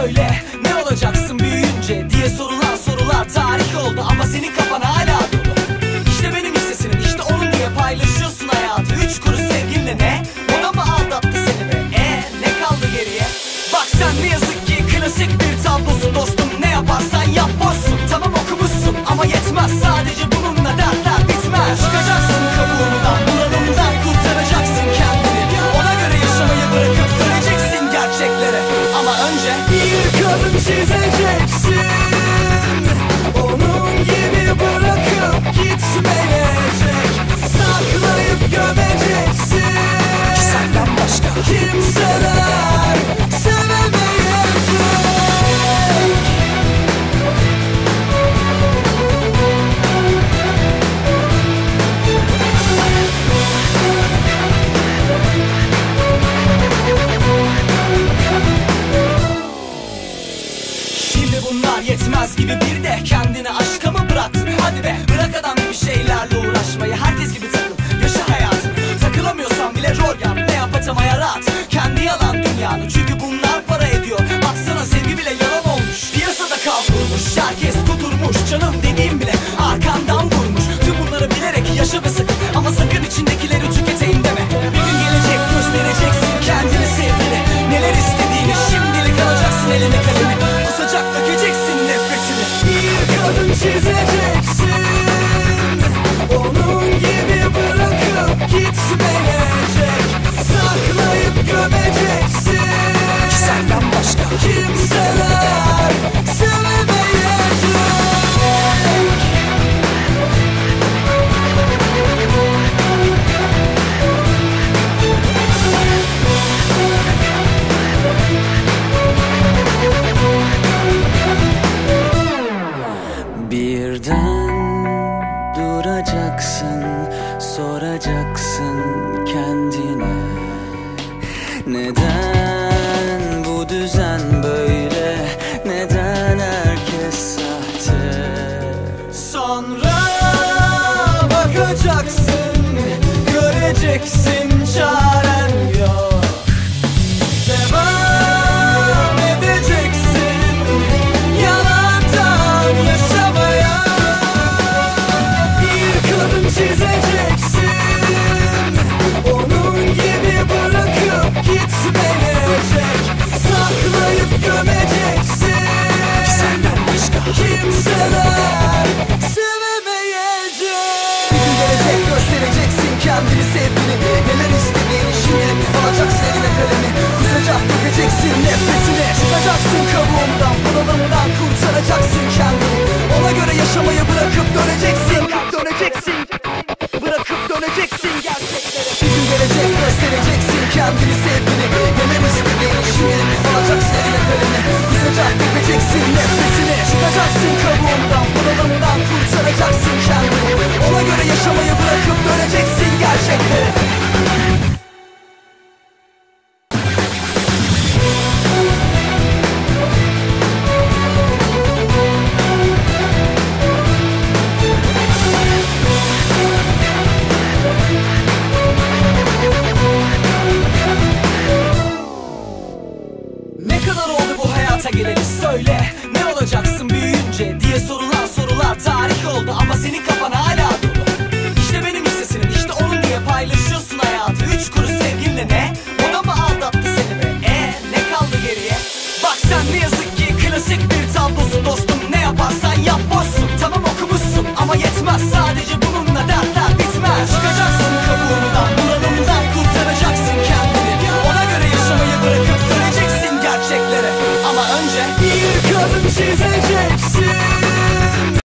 söyle. she's a dünyanın Neden duracaksın? Soracaksın kendine. Neden bu düzen böyle? Neden herkes sahte? Sonra bakacaksın göreceksin. kim sever? Bir gün gelecek göstereceksin kendini sevgilini. Neler istediğini şimdi alacaksın eline kalemi. Kusacak dökeceksin nefesine Çıkacaksın kabuğundan bunalımdan kurtaracaksın kendini. Ona göre yaşamayı bırakıp döneceksin Döneceksin. kadar oldu bu hayata geleli söyle. Ne olacaksın büyüyünce diye sorular sorular tarih oldu. Ama seni kapat